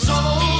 soul.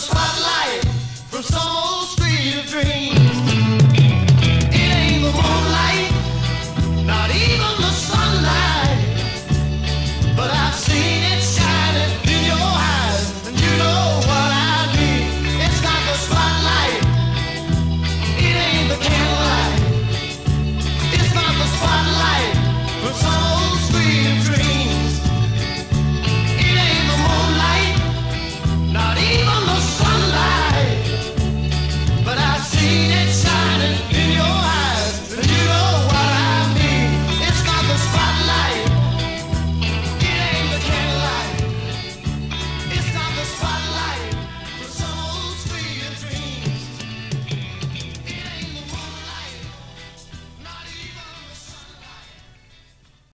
spotlight from some old street of dreams.